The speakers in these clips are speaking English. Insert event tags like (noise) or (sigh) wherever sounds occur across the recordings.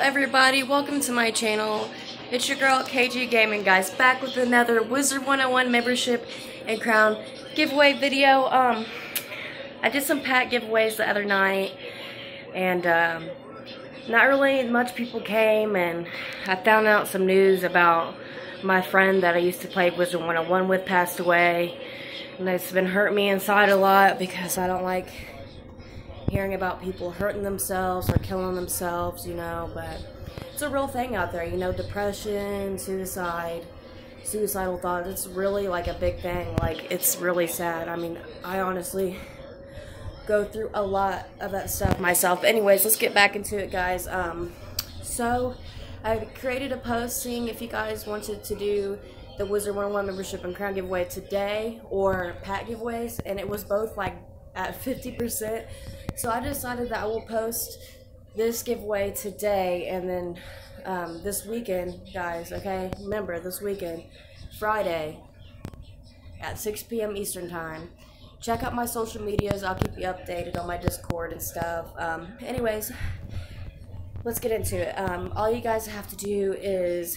everybody, welcome to my channel. It's your girl KG Gaming guys, back with another Wizard 101 membership and crown giveaway video. Um, I did some pack giveaways the other night and um, not really much people came and I found out some news about my friend that I used to play Wizard 101 with passed away and it's been hurting me inside a lot because I don't like hearing about people hurting themselves or killing themselves, you know, but it's a real thing out there, you know, depression, suicide, suicidal thoughts. It's really like a big thing. Like, it's really sad. I mean, I honestly go through a lot of that stuff myself. Anyways, let's get back into it, guys. Um, so, I created a posting if you guys wanted to do the Wizard 101 membership and crown giveaway today or pack giveaways, and it was both like at 50%. So I decided that I will post this giveaway today and then um, this weekend, guys, okay? Remember, this weekend, Friday at 6 p.m. Eastern Time. Check out my social medias. I'll keep you updated on my Discord and stuff. Um, anyways, let's get into it. Um, all you guys have to do is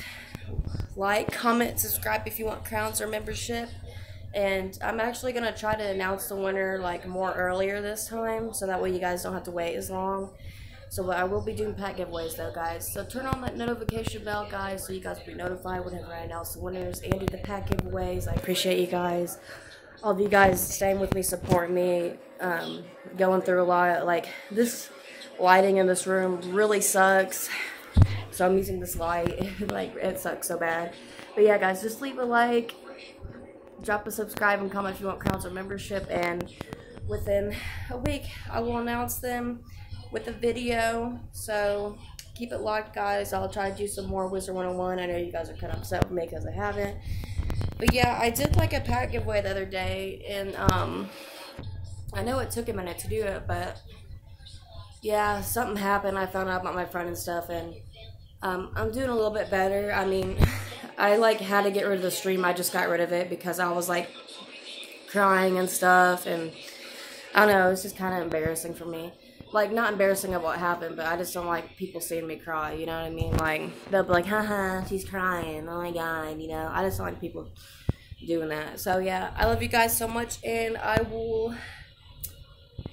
like, comment, subscribe if you want crowns or membership and I'm actually gonna try to announce the winner like more earlier this time, so that way you guys don't have to wait as long. So I will be doing pack giveaways though, guys. So turn on that notification bell, guys, so you guys will be notified whenever I announce the winners and do the pack giveaways. I appreciate you guys. All of you guys staying with me, supporting me, um, going through a lot. Like this lighting in this room really sucks. So I'm using this light. (laughs) like it sucks so bad. But yeah, guys, just leave a like drop a subscribe and comment if you want crowns or membership. And within a week I will announce them with a video. So keep it locked guys. I'll try to do some more Wizard 101 I know you guys are kind of upset with me because I haven't but yeah I did like a pack giveaway the other day and um I know it took a minute to do it but yeah something happened. I found out about my friend and stuff and um, I'm doing a little bit better I mean (laughs) I like had to get rid of the stream. I just got rid of it because I was like crying and stuff, and I don't know. It's just kind of embarrassing for me. Like not embarrassing of what happened, but I just don't like people seeing me cry. You know what I mean? Like they'll be like, "Haha, she's crying. Oh my god," you know. I just don't like people doing that. So yeah, I love you guys so much, and I will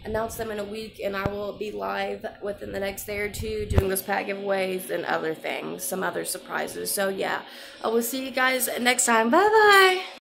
announce them in a week, and I will be live within the next day or two doing those pack giveaways and other things, some other surprises. So, yeah, I will see you guys next time. Bye bye.